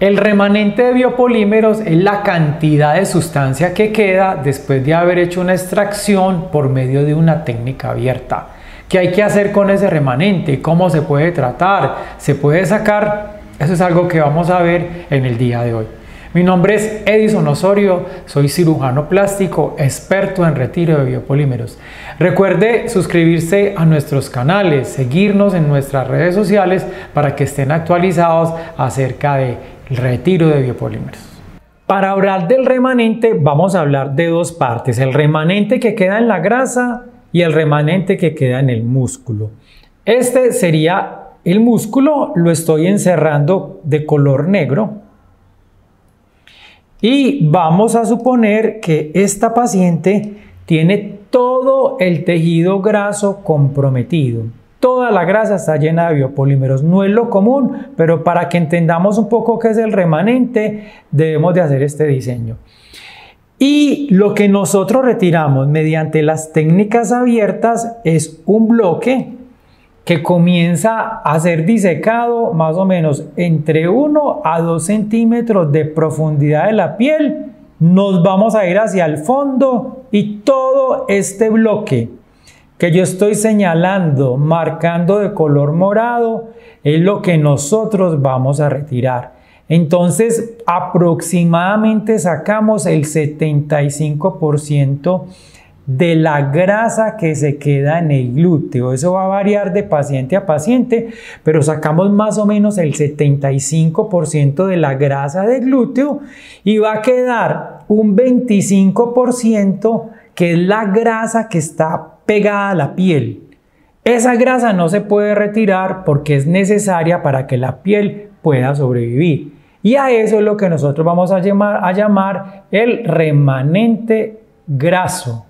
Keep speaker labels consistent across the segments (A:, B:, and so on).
A: El remanente de biopolímeros es la cantidad de sustancia que queda después de haber hecho una extracción por medio de una técnica abierta. ¿Qué hay que hacer con ese remanente? ¿Cómo se puede tratar? ¿Se puede sacar? Eso es algo que vamos a ver en el día de hoy. Mi nombre es Edison Osorio, soy cirujano plástico, experto en retiro de biopolímeros. Recuerde suscribirse a nuestros canales, seguirnos en nuestras redes sociales para que estén actualizados acerca del retiro de biopolímeros. Para hablar del remanente vamos a hablar de dos partes, el remanente que queda en la grasa y el remanente que queda en el músculo. Este sería el músculo, lo estoy encerrando de color negro y vamos a suponer que esta paciente tiene todo el tejido graso comprometido. Toda la grasa está llena de biopolímeros. No es lo común, pero para que entendamos un poco qué es el remanente, debemos de hacer este diseño. Y lo que nosotros retiramos mediante las técnicas abiertas es un bloque que comienza a ser disecado más o menos entre 1 a 2 centímetros de profundidad de la piel, nos vamos a ir hacia el fondo y todo este bloque que yo estoy señalando, marcando de color morado, es lo que nosotros vamos a retirar. Entonces, aproximadamente sacamos el 75% de la grasa que se queda en el glúteo. Eso va a variar de paciente a paciente, pero sacamos más o menos el 75% de la grasa del glúteo y va a quedar un 25% que es la grasa que está pegada a la piel. Esa grasa no se puede retirar porque es necesaria para que la piel pueda sobrevivir. Y a eso es lo que nosotros vamos a llamar, a llamar el remanente graso.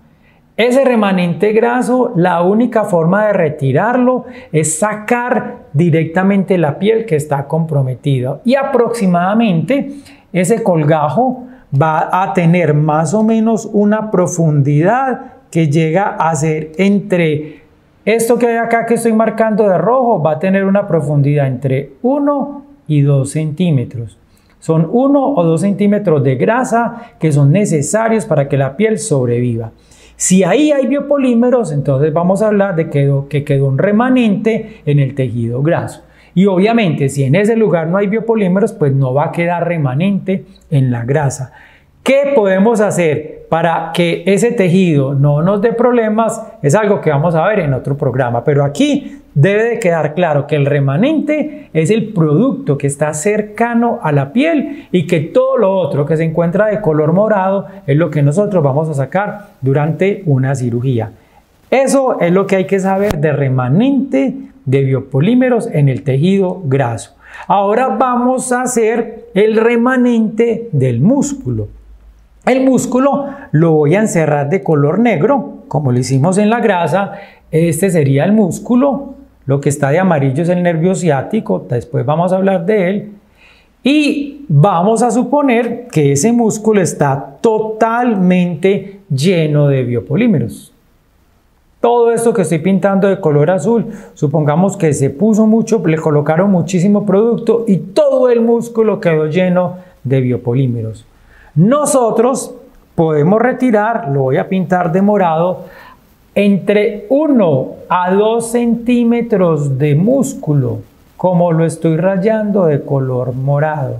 A: Ese remanente graso, la única forma de retirarlo es sacar directamente la piel que está comprometida. Y aproximadamente ese colgajo va a tener más o menos una profundidad que llega a ser entre esto que hay acá que estoy marcando de rojo, va a tener una profundidad entre 1 y 2 centímetros. Son 1 o 2 centímetros de grasa que son necesarios para que la piel sobreviva. Si ahí hay biopolímeros, entonces vamos a hablar de que quedó un remanente en el tejido graso. Y obviamente, si en ese lugar no hay biopolímeros, pues no va a quedar remanente en la grasa. ¿Qué podemos hacer para que ese tejido no nos dé problemas? Es algo que vamos a ver en otro programa, pero aquí debe de quedar claro que el remanente es el producto que está cercano a la piel y que todo lo otro que se encuentra de color morado es lo que nosotros vamos a sacar durante una cirugía. Eso es lo que hay que saber de remanente de biopolímeros en el tejido graso. Ahora vamos a hacer el remanente del músculo. El músculo lo voy a encerrar de color negro, como lo hicimos en la grasa. Este sería el músculo. Lo que está de amarillo es el nervio ciático. Después vamos a hablar de él. Y vamos a suponer que ese músculo está totalmente lleno de biopolímeros. Todo esto que estoy pintando de color azul, supongamos que se puso mucho, le colocaron muchísimo producto y todo el músculo quedó lleno de biopolímeros. Nosotros podemos retirar, lo voy a pintar de morado, entre 1 a 2 centímetros de músculo, como lo estoy rayando de color morado.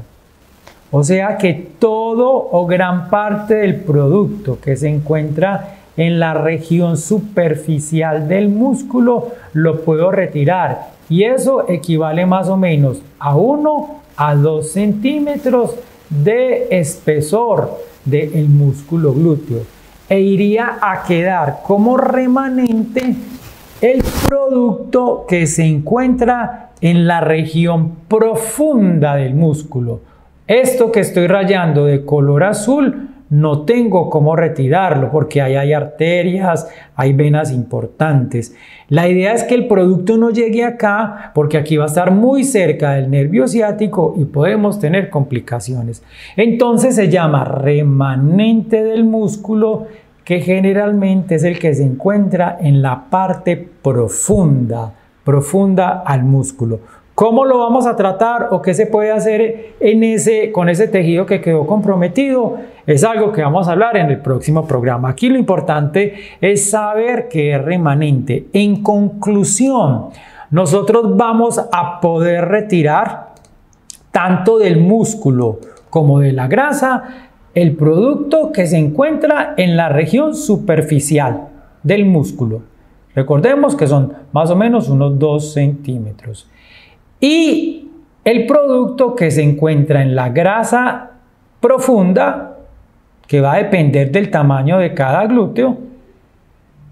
A: O sea que todo o gran parte del producto que se encuentra en la región superficial del músculo lo puedo retirar y eso equivale más o menos a 1 a 2 centímetros de espesor del músculo glúteo e iría a quedar como remanente el producto que se encuentra en la región profunda del músculo. Esto que estoy rayando de color azul no tengo cómo retirarlo porque ahí hay arterias, hay venas importantes. La idea es que el producto no llegue acá porque aquí va a estar muy cerca del nervio ciático y podemos tener complicaciones. Entonces se llama remanente del músculo que generalmente es el que se encuentra en la parte profunda, profunda al músculo. ¿Cómo lo vamos a tratar o qué se puede hacer en ese, con ese tejido que quedó comprometido? Es algo que vamos a hablar en el próximo programa. Aquí lo importante es saber que es remanente. En conclusión, nosotros vamos a poder retirar tanto del músculo como de la grasa el producto que se encuentra en la región superficial del músculo. Recordemos que son más o menos unos 2 centímetros. Y el producto que se encuentra en la grasa profunda, que va a depender del tamaño de cada glúteo,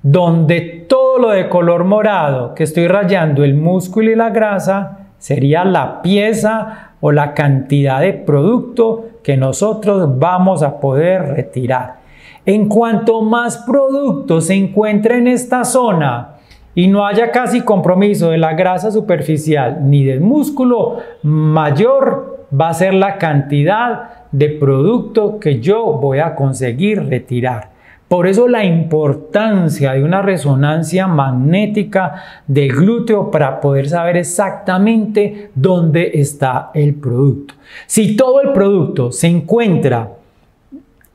A: donde todo lo de color morado que estoy rayando el músculo y la grasa sería la pieza o la cantidad de producto que nosotros vamos a poder retirar. En cuanto más producto se encuentre en esta zona, y no haya casi compromiso de la grasa superficial ni del músculo, mayor va a ser la cantidad de producto que yo voy a conseguir retirar. Por eso la importancia de una resonancia magnética del glúteo para poder saber exactamente dónde está el producto. Si todo el producto se encuentra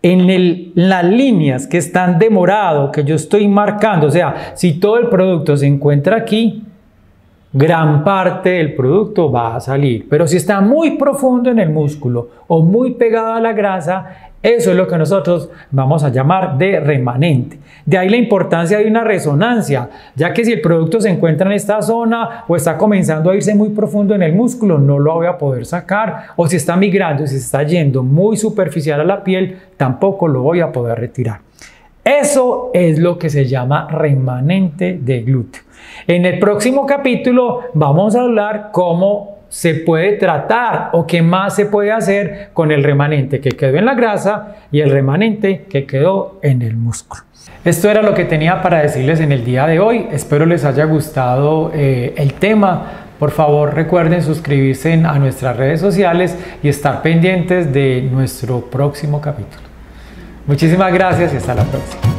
A: en las líneas que están de morado, que yo estoy marcando, o sea, si todo el producto se encuentra aquí, gran parte del producto va a salir. Pero si está muy profundo en el músculo o muy pegado a la grasa, eso es lo que nosotros vamos a llamar de remanente. De ahí la importancia de una resonancia, ya que si el producto se encuentra en esta zona o está comenzando a irse muy profundo en el músculo, no lo voy a poder sacar. O si está migrando, si está yendo muy superficial a la piel, tampoco lo voy a poder retirar. Eso es lo que se llama remanente de glúteo. En el próximo capítulo vamos a hablar cómo se puede tratar o qué más se puede hacer con el remanente que quedó en la grasa y el remanente que quedó en el músculo. Esto era lo que tenía para decirles en el día de hoy. Espero les haya gustado eh, el tema. Por favor recuerden suscribirse a nuestras redes sociales y estar pendientes de nuestro próximo capítulo. Muchísimas gracias y hasta la próxima.